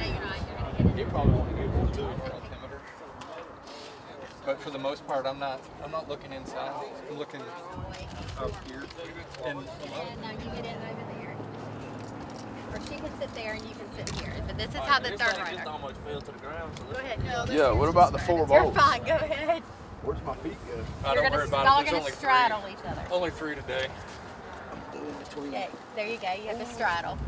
He probably want to get one too. Altimeter. But for the most part, I'm not. I'm not looking inside. I'm looking up here. And now uh, you get in over there. Or she can sit there and you can sit here. But this is how the third rider. almost fell to the ground. So Go ahead. Yeah, what about the four four You're fine. Go ahead. Where's my feet go? I don't worry about y'all it. There's gonna only straddle each other. Only three today. I'm doing between. Okay, there you go. You have to straddle.